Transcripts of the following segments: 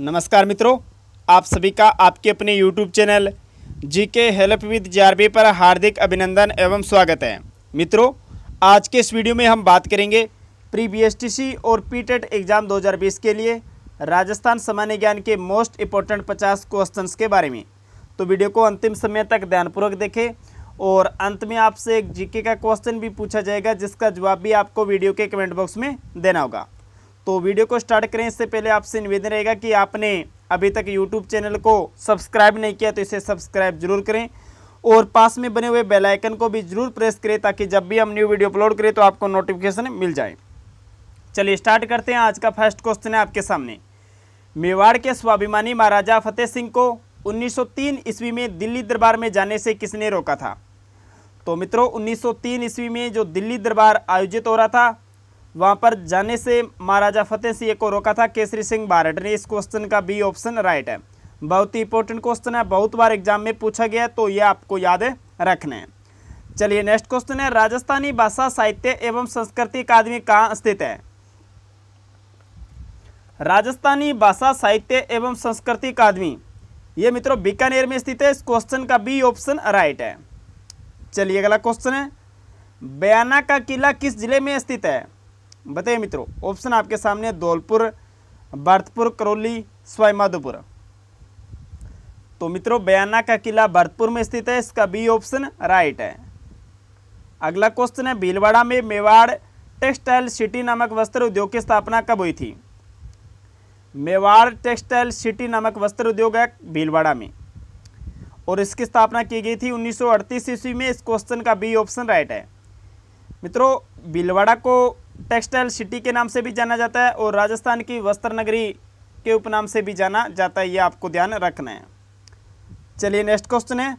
नमस्कार मित्रों, आप सभी का आपके अपने YouTube चैनल जी के हेल्प विद जे पर हार्दिक अभिनंदन एवं स्वागत है। मित्रों, आज के इस वीडियो में हम बात करेंगे प्री बीएसटीसी और पीटेट एग्ज़ाम 2020 के लिए राजस्थान सामान्य ज्ञान के मोस्ट इंपॉर्टेंट 50 क्वेश्चंस के बारे में। तो वीडियो को अंतिम समय तक ध्यानपूर्वक देखें और अंत में आपसे एक जीके का क्वेश्चन भी पूछा जाएगा, जिसका जवाब भी आपको वीडियो के कमेंट बॉक्स में देना होगा। तो वीडियो को स्टार्ट करें। इससे पहले आपसे निवेदन रहेगा कि आपने अभी तक यूट्यूब चैनल को सब्सक्राइब नहीं किया तो इसे सब्सक्राइब ज़रूर करें और पास में बने हुए बेल आइकन को भी ज़रूर प्रेस करें ताकि जब भी हम न्यू वीडियो अपलोड करें तो आपको नोटिफिकेशन मिल जाए। चलिए स्टार्ट करते हैं। आज का फ़र्स्ट क्वेश्चन है आपके सामने। मेवाड़ के स्वाभिमानी महाराजा फतेह सिंह को 1903 ईस्वी में दिल्ली दरबार में जाने से किसने रोका था? तो मित्रों 1903 ईस्वी में जो दिल्ली दरबार आयोजित हो रहा था वहाँ पर जाने से महाराजा फतेह सिंह को रोका था, केसरी सिंह बारट ने इस क्वेश्चन का बी ऑप्शन राइट है। बहुत ही इंपॉर्टेंट क्वेश्चन है, बहुत बार एग्ज़ाम में पूछा गया तो ये आपको याद रखना है। चलिए नेक्स्ट क्वेश्चन है, राजस्थानी भाषा, साहित्य एवं संस्कृति अकादमी कहाँ स्थित है? राजस्थानी भाषा, साहित्य एवं संस्कृति अकादमी। ये मित्रों, बीकानेर में स्थित है, इस क्वेश्चन का बी ऑप्शन राइट है। चलिए अगला क्वेश्चन है, बयाना का किला किस ज़िले में स्थित है? बताइए मित्रों ऑप्शन आपके सामने धौलपुर, भरतपुर, करौली, स्वाईमाधोपुर। तो मित्रों, बयाना का किला भरतपुर में स्थित है, इसका बी ऑप्शन राइट है। अगला क्वेश्चन है, भीलवाड़ा में मेवाड़ टेक्सटाइल सिटी नामक वस्त्र उद्योग की स्थापना कब हुई थी? मेवाड़ टेक्सटाइल सिटी नामक वस्त्र उद्योग है, भीलवाड़ा में। और इसकी स्थापना की गई थी 1938 ईस्वी में, इस क्वेश्चन का बी ऑप्शन राइट है। मित्रों, भीलवाड़ा को टेक्सटाइल सिटी के नाम से भी जाना जाता है और राजस्थान की वस्त्र नगरी के उपनाम से भी जाना जाता है, ये आपको ध्यान रखना है। चलिए नेक्स्ट क्वेश्चन है।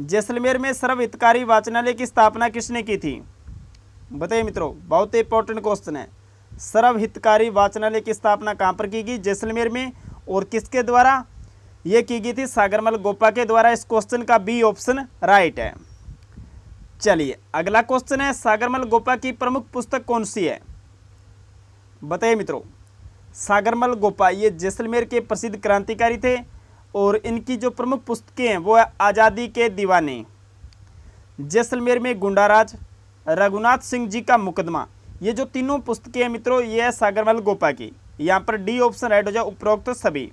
जैसलमेर में सर्वहितकारी वाचनालय की स्थापना किसने की थी? बताइए मित्रों, बहुत ही इंपॉर्टेंट क्वेश्चन है। सर्वहितकारी वाचनालय की स्थापना कहाँ पर की गई? जैसलमेर में। और किसके द्वारा? ये की गई थी सागरमल गोपा के द्वारा। इस क्वेश्चन का बी ऑप्शन राइट है। चलिए, अगला क्वेश्चन है, सागरमल गोपा की प्रमुख पुस्तक कौन सी है? बताइए मित्रों, सागरमल गोपा, ये जैसलमेर के प्रसिद्ध क्रांतिकारी थे और इनकी जो प्रमुख पुस्तकें हैं, वो है आज़ादी के दीवाने। जैसलमेर में गुंडाराज रघुनाथ सिंह जी का मुकदमा, ये जो तीनों पुस्तकें हैं मित्रों, ये है सागरमल गोपा की। यहाँ पर डी ऑप्शन, राइट हो जाए उपरोक्त सभी।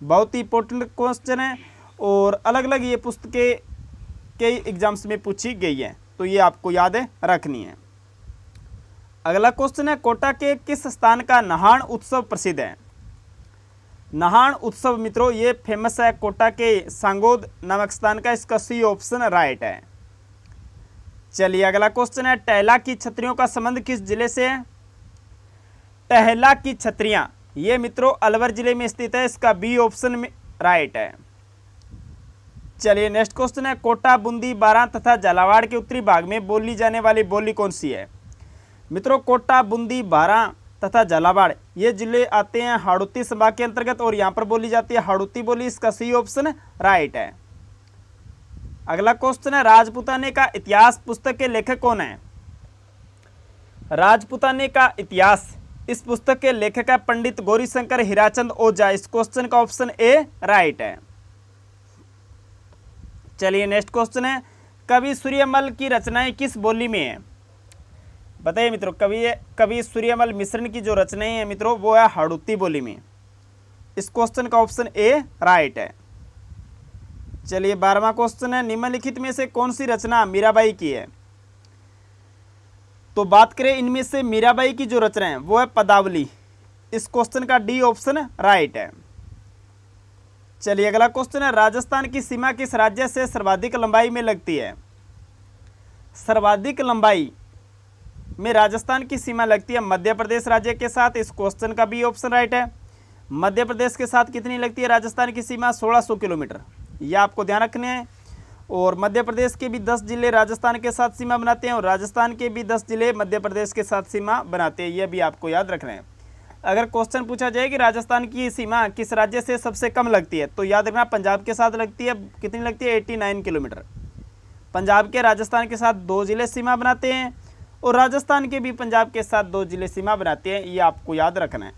बहुत ही इंपॉर्टेंट क्वेश्चन है और अलग अलग ये पुस्तकें कई एग्ज़ाम्स में पूछी गई है तो ये आपको याद है, रखनी है। अगला क्वेश्चन है, कोटा के किस स्थान का नहान उत्सव प्रसिद्ध है? नहान उत्सव मित्रों, ये फ़ेमस है कोटा के सांगोद नामक स्थान का, इसका सी ऑप्शन राइट है। चलिए अगला क्वेश्चन है, टहला की छतरियों का संबंध किस ज़िले से है? टहला की छतरियाँ, ये मित्रों अलवर ज़िले में स्थित है, इसका बी ऑप्शन में राइट है। चलिए नेक्स्ट क्वेश्चन है, कोटा, बूंदी, बारा तथा झालावाड़ के उत्तरी भाग में बोली जाने वाली बोली कौन सी है? मित्रों, कोटा, बूंदी, बारा तथा झालावाड़, ये ज़िले आते हैं हाड़ौती संभाग के अंतर्गत और यहाँ पर बोली जाती है हाड़ौती बोली, इसका सी ऑप्शन राइट है। अगला क्वेश्चन है, राजपुताने का इतिहास पुस्तक के लेखक कौन है? राजपुताने का इतिहास, इस पुस्तक के लेखक है पंडित गौरीशंकर हीराचंद ओझा, इस क्वेश्चन का ऑप्शन ए राइट है। चलिए नेक्स्ट क्वेश्चन है। कवि सूर्यमल की रचनाएँ किस बोली में है? बताइए मित्रों, कवि कवि सूर्यमल मिश्रण की जो रचनाएँ हैं मित्रों, वो है हड़ुत्ती बोली में। इस क्वेश्चन का ऑप्शन ए राइट है। चलिए बारहवा क्वेश्चन है, निम्नलिखित में से कौन सी रचना मीराबाई की है? तो बात करें इनमें से मीराबाई की जो रचना है, वो है पदावली। इस क्वेश्चन का डी ऑप्शन राइट है। चलिए, अगला क्वेश्चन है, राजस्थान की सीमा किस राज्य से सर्वाधिक लंबाई में लगती है? सर्वाधिक लंबाई में राजस्थान की सीमा लगती है मध्य प्रदेश राज्य के साथ। इस क्वेश्चन का भी ऑप्शन राइट है। मध्य प्रदेश के साथ कितनी लगती है राजस्थान की सीमा? 1600 किलोमीटर। यह आपको ध्यान रखने हैं। और मध्य प्रदेश के भी 10 ज़िले राजस्थान के साथ सीमा बनाते हैं और राजस्थान के भी 10 ज़िले मध्य प्रदेश के साथ सीमा बनाते हैं। यह भी आपको याद रखना है। अगर क्वेश्चन पूछा जाए कि राजस्थान की सीमा किस राज्य से सबसे कम लगती है तो याद रखना पंजाब के साथ लगती है, कितनी लगती है? Eighty nine kilometre. पंजाब के राजस्थान के साथ दो ज़िले सीमा बनाते हैं और राजस्थान के भी पंजाब के साथ दो ज़िले सीमा बनाते हैं, ये आपको याद रखना है।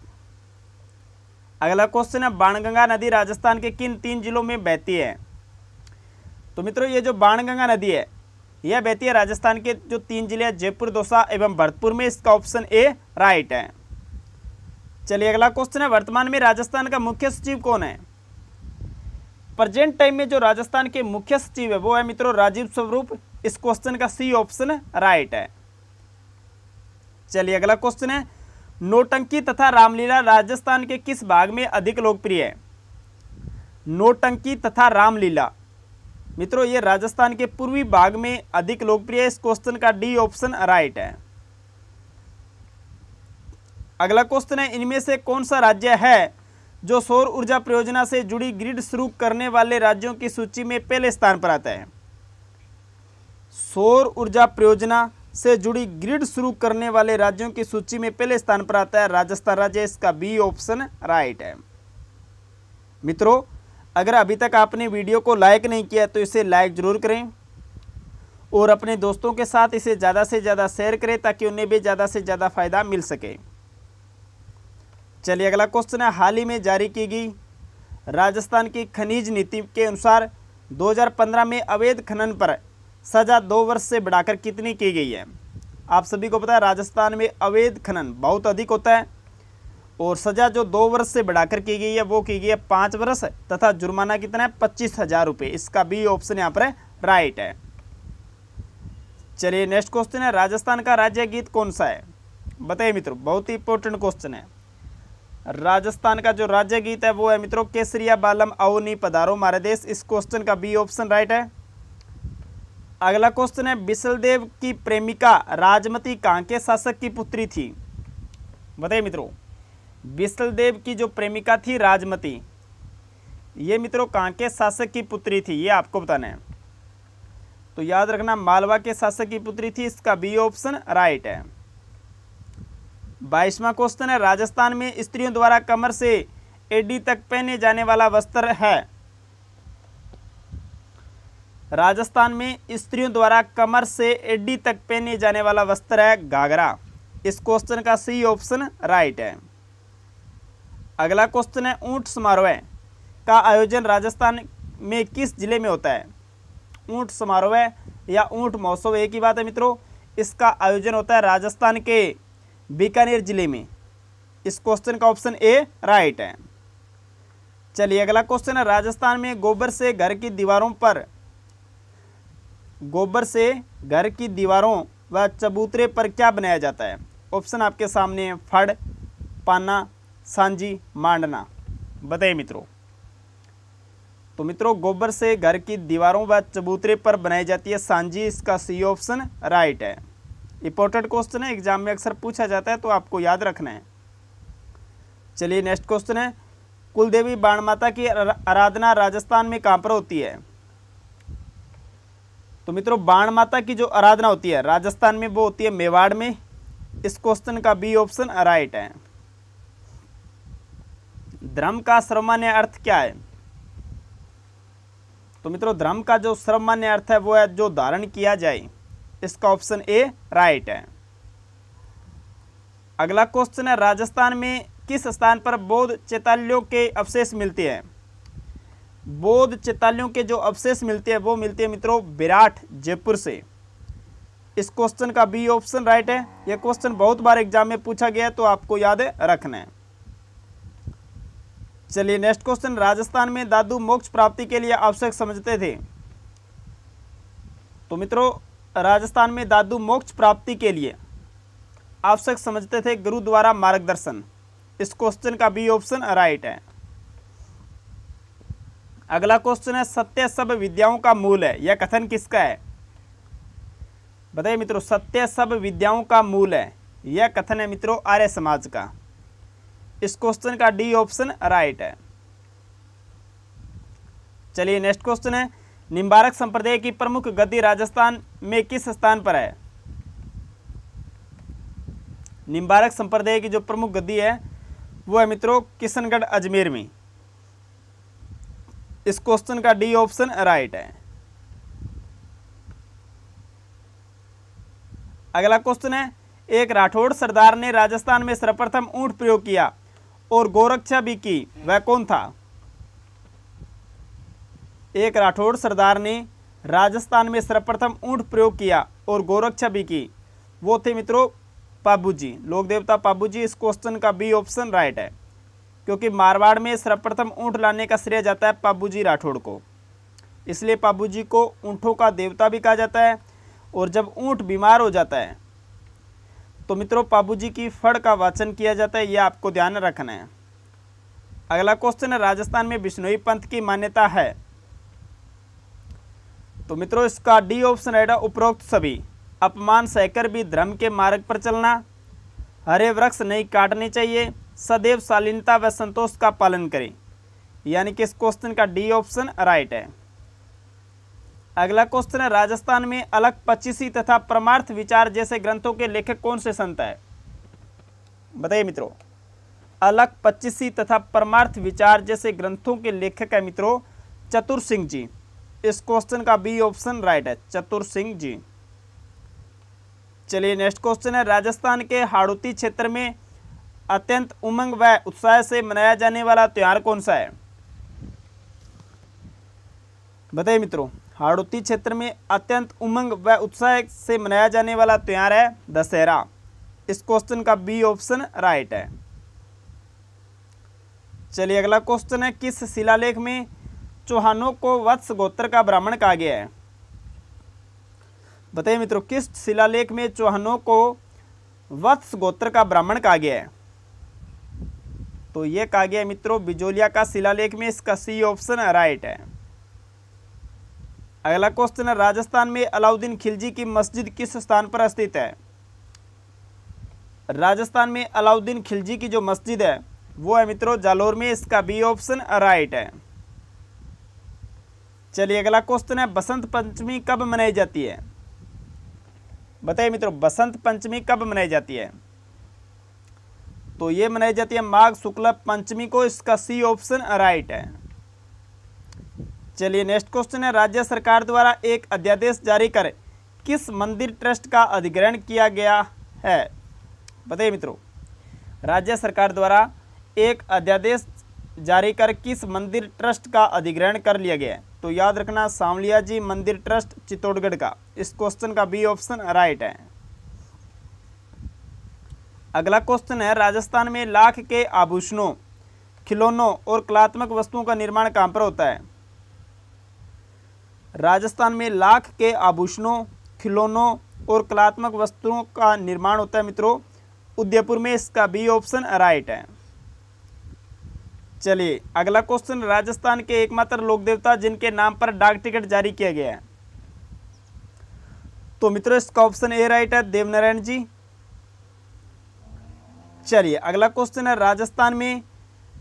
अगला क्वेश्चन है, बाणगंगा नदी राजस्थान के किन तीन जिलों में बहती है? तो मित्रों, ये जो बाणगंगा नदी है, यह बहती है राजस्थान के जो तीन ज़िले हैं, जयपुर, दौसा एवं भरतपुर में, इसका ऑप्शन ए राइट है। चलिए अगला क्वेश्चन है, वर्तमान में राजस्थान का मुख्य सचिव कौन है? प्रेजेंट टाइम में जो राजस्थान के मुख्य सचिव है, वो है मित्रों राजीव स्वरूप। इस क्वेश्चन का सी ऑप्शन राइट है। चलिए अगला क्वेश्चन है, नोटंकी तथा रामलीला राजस्थान के किस भाग में अधिक लोकप्रिय है? नोटंकी तथा रामलीला। मित्रों, ये राजस्थान के पूर्वी भाग में अधिक लोकप्रिय है, इस क्वेश्चन का डी ऑप्शन राइट है। अगला क्वेश्चन है, इनमें से कौन सा राज्य है जो सौर ऊर्जा परियोजना से जुड़ी ग्रिड शुरू करने वाले राज्यों की सूची में पहले स्थान पर आता है? सौर ऊर्जा परियोजना से जुड़ी ग्रिड शुरू करने वाले राज्यों की सूची में पहले स्थान पर आता है, राजस्थान राज्य। इसका बी ऑप्शन राइट है। मित्रों, अगर अभी तक आपने वीडियो को लाइक नहीं किया तो इसे लाइक ज़रूर करें और अपने दोस्तों के साथ इसे ज़्यादा से ज़्यादा शेयर करें ताकि उन्हें भी ज़्यादा से ज़्यादा फ़ायदा मिल सके। चलिए अगला क्वेश्चन है, हाल ही में जारी की गई राजस्थान की खनिज नीति के अनुसार 2015 में अवैध खनन पर सज़ा दो वर्ष से बढ़ाकर कितनी की गई है? आप सभी को पता है, राजस्थान में अवैध खनन बहुत अधिक होता है और सज़ा जो दो वर्ष से बढ़ाकर की गई है, वो की गई है पाँच वर्ष तथा जुर्माना कितना है? पच्चीस हज़ार रुपये इसका बी ऑप्शन यहाँ पर राइट है। चलिए नेक्स्ट क्वेश्चन है, राजस्थान का राज्य गीत कौन सा है? बताइए मित्रों, बहुत ही इंपॉर्टेंट क्वेश्चन है। राजस्थान का जो राज्य गीत है वो है, मित्रों, केसरिया बालम अवनी पधारो, मारे देश। इस क्वेश्चन का बी ऑप्शन राइट है। अगला क्वेश्चन है, बिसलदेव की प्रेमिका राजमती कहाँ के शासक की पुत्री थी। बताइए मित्रों, बिसलदेव की जो प्रेमिका थी राजमती, ये मित्रों कहाँ के शासक की पुत्री थी, ये आपको बताना है। तो याद रखना, मालवा के शासक की पुत्री थी, इसका बी ऑप्शन राइट है। बाईसवा क्वेश्चन है, राजस्थान में स्त्रियों द्वारा कमर से एडी तक पहने जाने वाला वस्त्र है। राजस्थान में स्त्रियों द्वारा कमर से एडी तक पहने जाने वाला वस्त्र है घाघरा। इस क्वेश्चन का सी ऑप्शन राइट है। अगला क्वेश्चन है, ऊँट समारोह का आयोजन राजस्थान में किस ज़िले में होता है? ऊँट समारोह या ऊँट महोत्सव, एक ही बात है मित्रों, इसका आयोजन होता है राजस्थान के बीकानेर ज़िले में। इस क्वेश्चन का ऑप्शन ए राइट है। चलिए अगला क्वेश्चन है, राजस्थान में गोबर से घर की दीवारों पर। गोबर से घर की दीवारों व चबूतरे पर क्या बनाया जाता है? ऑप्शन आपके सामने है, फड़, पाना, सांझी, मांडना। बताइए मित्रों। तो मित्रों, गोबर से घर की दीवारों व चबूतरे पर बनाई जाती है सांझी, इसका सी ऑप्शन राइट है। इंपॉर्टेंट क्वेश्चन है एग्ज़ाम में अक्सर पूछा जाता है तो आपको याद रखना है। चलिए नेक्स्ट क्वेश्चन है। कुलदेवी बाण माता की आराधना राजस्थान में कहाँ पर होती है? तो मित्रों बाण माता की जो आराधना होती है, राजस्थान में वो होती है मेवाड़ में। इस क्वेश्चन का बी ऑप्शन राइट है। धर्म का सर्वमान्य अर्थ क्या है? तो मित्रों, धर्म का जो सर्वमान्य अर्थ है, वो है जो धारण किया जाए। इसका ऑप्शन ए राइट है। अगला क्वेश्चन है, राजस्थान में किस स्थान पर बौद्ध चैतालियों के अवशेष मिलते हैं? बौद्ध चैतालियों के जो अवशेष मिलते हैं, वो मिलते हैं मित्रों विराट जयपुर से। इस क्वेश्चन का बी ऑप्शन राइट है। यह क्वेश्चन बहुत बार एग्ज़ाम में पूछा गया है तो आपको याद रखना है। चलिए, नेक्स्ट क्वेश्चन, राजस्थान में दादू मोक्ष प्राप्ति के लिए आवश्यक समझते थे। तो मित्रों राजस्थान में दादू मोक्ष प्राप्ति के लिए। आवश्यक समझते थे गुरु द्वारा मार्गदर्शन। इस क्वेश्चन का बी ऑप्शन राइट है। अगला क्वेश्चन है, सत्य सब विद्याओं का मूल है। यह कथन किसका है? बताइए मित्रों, सत्य सब विद्याओं का मूल है। यह कथन है मित्रों, आर्य समाज का। इस क्वेश्चन का डी ऑप्शन राइट है। चलिए नेक्स्ट क्वेश्चन है निम्बारक संप्रदाय की प्रमुख गद्दी राजस्थान में किस स्थान पर है? निम्बारक संप्रदाय की जो प्रमुख गद्दी है, वो है मित्रों किशनगढ़ अजमेर में। इस क्वेश्चन का डी ऑप्शन राइट है। अगला क्वेश्चन है, एक राठौड़ सरदार ने राजस्थान में सर्वप्रथम ऊँट प्रयोग किया और गोरक्षा भी की, वह कौन था? एक राठौड़ सरदार ने राजस्थान में सर्वप्रथम ऊँट प्रयोग किया और गोरक्षा भी की। वो थे मित्रों पाबू जी लोक देवता पाबू जी इस क्वेश्चन का बी ऑप्शन राइट है। क्योंकि मारवाड़ में सर्वप्रथम ऊँट लाने का श्रेय जाता है पाबू जी राठौड़ को। इसलिए पाबू जी को ऊँटों का देवता भी कहा जाता है और जब ऊँट बीमार हो जाता है तो मित्रों पाबू जी की फड़ का वाचन किया जाता है यह आपको ध्यान रखना है। अगला क्वेश्चन है, राजस्थान में बिश्नोई पंथ की मान्यता है। तो मित्रों, इसका डी ऑप्शन रहेगा उपरोक्त सभी। अपमान सहकर भी धर्म के मार्ग पर चलना। हरे वृक्ष नहीं काटने चाहिए। सदैव शालीनता व संतोष का पालन करें। यानी कि इस क्वेश्चन का डी ऑप्शन राइट है। अगला क्वेश्चन है राजस्थान में अलग पच्चीसी तथा परमार्थ विचार जैसे ग्रंथों के लेखक कौन से संत है? बताइए मित्रों। अलग पच्चीसी तथा परमार्थ विचार जैसे ग्रंथों के लेखक है मित्रों, चतुर सिंह जी। इस क्वेश्चन का बी ऑप्शन राइट है, चतुर सिंह जी। चलिए नेक्स्ट क्वेश्चन है, राजस्थान के हाड़ौती क्षेत्र में अत्यंत उमंग व उत्साह से मनाया जाने वाला त्यौहार कौन सा है? बताइए मित्रों, हाड़ौती क्षेत्र में अत्यंत उमंग व उत्साह से मनाया जाने वाला त्यौहार है दशहरा। इस क्वेश्चन का बी ऑप्शन राइट है। चलिए अगला क्वेश्चन है, किस शिलालेख में चौहानों को वत्स गोत्र का ब्राह्मण कहा गया है। बताइए मित्रों, किस शिलालेख में चौहानों को वत्स गोत्र का ब्राह्मण कहा गया है? तो यह कहा गया मित्रों, बिजोलिया का शिलालेख में इसका सी ऑप्शन राइट है। अगला क्वेश्चन है राजस्थान में अलाउद्दीन खिलजी की मस्जिद किस स्थान पर स्थित है? राजस्थान में अलाउद्दीन खिलजी की जो मस्जिद है, वो है मित्रों जालोर में, इसका बी ऑप्शन राइट है। चलिए, अगला क्वेश्चन है, बसंत पंचमी कब मनाई जाती है? बताइए मित्रों, बसंत पंचमी कब मनाई जाती है? तो ये मनाई जाती है माघ शुक्ल पंचमी को, इसका सी ऑप्शन राइट है। चलिए नेक्स्ट क्वेश्चन है, राज्य सरकार द्वारा एक अध्यादेश जारी कर। किस मंदिर ट्रस्ट का अधिग्रहण किया गया है? बताइए मित्रों, राज्य सरकार द्वारा एक अध्यादेश जारी कर किस मंदिर ट्रस्ट का अधिग्रहण कर लिया गया है? तो याद रखना सांवलिया जी मंदिर ट्रस्ट चित्तौड़गढ़ का। इस क्वेश्चन का बी ऑप्शन राइट है। अगला क्वेश्चन है, राजस्थान में लाख के आभूषणों, खिलौनों और कलात्मक वस्तुओं का निर्माण कहाँ पर होता है? राजस्थान में लाख के आभूषणों, खिलौनों और कलात्मक वस्तुओं का निर्माण होता है मित्रों। उदयपुर में इसका बी ऑप्शन राइट है। चलिए, अगला क्वेश्चन राजस्थान के एकमात्र लोक देवता जिनके नाम पर डाक टिकट जारी किया गया है। तो मित्रों, इसका ऑप्शन ए राइट है, देवनारायण जी। चलिए, अगला क्वेश्चन है, राजस्थान में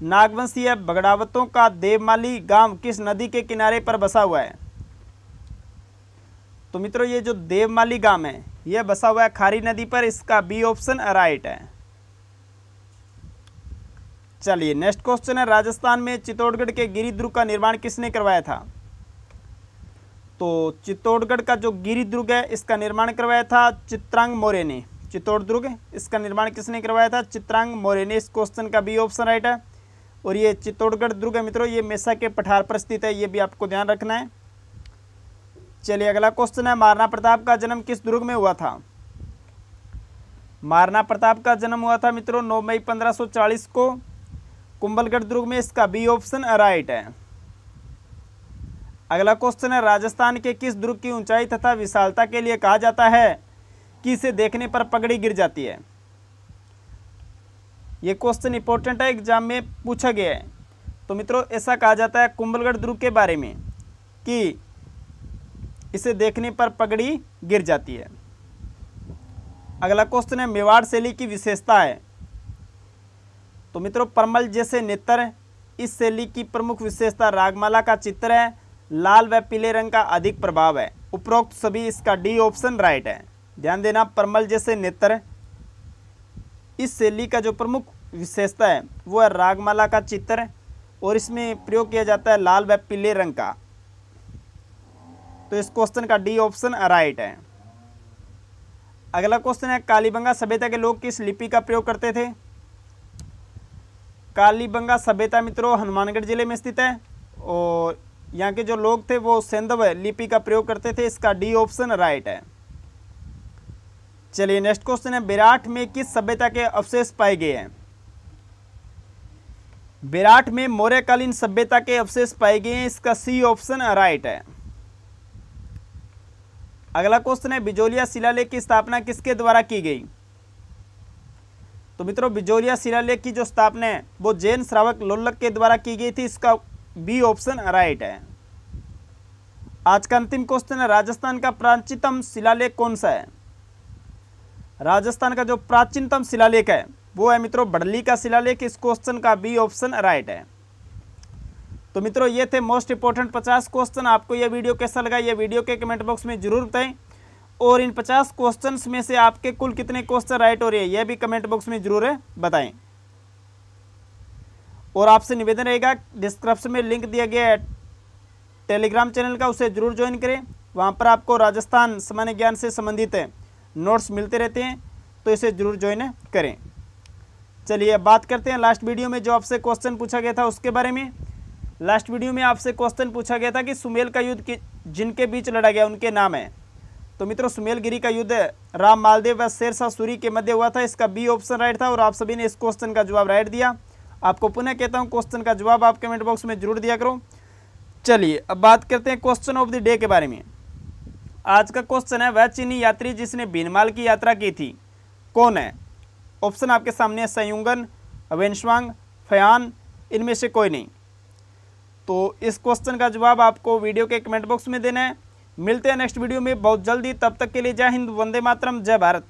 नागवंशीय बगड़ावतों का देवमाली गाँव किस नदी के किनारे पर बसा हुआ है? तो मित्रों, ये जो देवमाली गाँव है यह बसा हुआ है खारी नदी पर, इसका बी ऑप्शन राइट है। चलिए नेक्स्ट क्वेश्चन है, राजस्थान में चित्तौड़गढ़ के गिरिदुर्ग का निर्माण किसने करवाया था? तो चित्तौड़गढ़ का जो गिरिदुर्ग है, इसका निर्माण करवाया था चित्रांग मौर्य ने। चित्तौड़दुर्ग इसका निर्माण किसने करवाया था? चित्रांग मौर्य ने। इस क्वेश्चन का बी ऑप्शन राइट है। और ये चित्तौड़गढ़ दुर्ग है मित्रों, ये मेसा के पठार पर स्थित है, ये भी आपको ध्यान रखना है। चलिए अगला क्वेश्चन है महाराणा प्रताप का जन्म किस दुर्ग में हुआ था? महाराणा प्रताप का जन्म हुआ था मित्रों 9 मई 1540 को। कुंभलगढ़ दुर्ग में इसका बी ऑप्शन राइट है। अगला क्वेश्चन है, राजस्थान के किस दुर्ग की ऊंचाई तथा विशालता के लिए कहा जाता है कि इसे देखने पर पगड़ी गिर जाती है? यह क्वेश्चन इंपॉर्टेंट है एग्ज़ाम में पूछा गया है। तो मित्रों, ऐसा कहा जाता है कुंभलगढ़ दुर्ग के बारे में कि इसे देखने पर पगड़ी गिर जाती है। अगला क्वेश्चन है, मेवाड़ शैली की विशेषता है। तो मित्रों, परमल जैसे नेत्र इस शैली की प्रमुख विशेषता रागमाला का चित्र है। लाल व पीले रंग का अधिक प्रभाव है। उपरोक्त सभी इसका डी ऑप्शन राइट है। ध्यान देना, परमल जैसे नेत्र इस शैली का जो प्रमुख विशेषता है वो है रागमाला का चित्र और इसमें प्रयोग किया जाता है लाल व पीले रंग का। तो इस क्वेश्चन का डी ऑप्शन राइट है। अगला क्वेश्चन है, कालीबंगा सभ्यता के लोग किस लिपि का प्रयोग करते थे? कालीबंगा सभ्यता मित्रों, हनुमानगढ़ ज़िले में स्थित है। और यहाँ के जो लोग थे, वो सेंधव लिपि का प्रयोग करते थे, इसका डी ऑप्शन राइट है। चलिए, नेक्स्ट क्वेश्चन है, विराट में किस सभ्यता के अवशेष पाए गए हैं? विराट में मौर्यकालीन सभ्यता के अवशेष पाए गए हैं, इसका सी ऑप्शन राइट है। अगला क्वेश्चन है, बिजोलिया शिलालेख की स्थापना किसके द्वारा की गई? तो मित्रों बिजोलिया शिलालेख की जो स्थापना है, वो जैन श्रावक लोल्लक के द्वारा की गई थी, इसका बी ऑप्शन राइट है। आज का अंतिम क्वेश्चन है, राजस्थान का प्राचीनतम शिलालेख कौन सा है? राजस्थान का जो प्राचीनतम शिलालेख है, वो है मित्रों, बडली का शिलालेख, इस क्वेश्चन का बी ऑप्शन राइट है। तो मित्रों, ये थे मोस्ट इंपॉर्टेंट पचास क्वेश्चन आपको ये वीडियो कैसा लगा, ये वीडियो के कमेंट बॉक्स में ज़रूर बताएँ। और इन पचास क्वेश्चन में से आपके कुल कितने क्वेश्चन राइट हो रहे हैं, यह भी कमेंट बॉक्स में ज़रूर बताएँ। और आपसे निवेदन रहेगा डिस्क्रिप्शन में लिंक दिया गया है टेलीग्राम चैनल का, उसे ज़रूर ज्वाइन करें। वहाँ पर आपको राजस्थान सामान्य ज्ञान से संबंधित नोट्स मिलते रहते हैं तो इसे ज़रूर ज्वाइन करें। चलिए अब बात करते हैं लास्ट वीडियो में जो आपसे क्वेश्चन पूछा गया था, उसके बारे में। लास्ट वीडियो में आपसे क्वेश्चन पूछा गया था कि सुमेल का युद्ध जिनके बीच लड़ा गया, उनके नाम है। तो मित्रों, सुमेलगिरी का युद्ध राम मालदेव व शेरशाह सूरी के मध्य हुआ था। इसका बी ऑप्शन राइट था और आप सभी ने इस क्वेश्चन का जवाब राइट दिया। आपको पुनः कहता हूँ क्वेश्चन का जवाब आप कमेंट बॉक्स में ज़रूर दिया करो। चलिए, अब बात करते हैं क्वेश्चन ऑफ़ द डे के बारे में। आज का क्वेश्चन है, वह चीनी यात्री जिसने बीनमाल की यात्रा की थी। कौन है? ऑप्शन आपके सामने है, संयुगन, वेंशवांग, फयान, इनमें से कोई नहीं। तो इस क्वेश्चन का जवाब आपको वीडियो के कमेंट बॉक्स में देना है। मिलते हैं नेक्स्ट वीडियो में। बहुत जल्दी। तब तक के लिए जय हिंद, वंदे मातरम, जय भारत।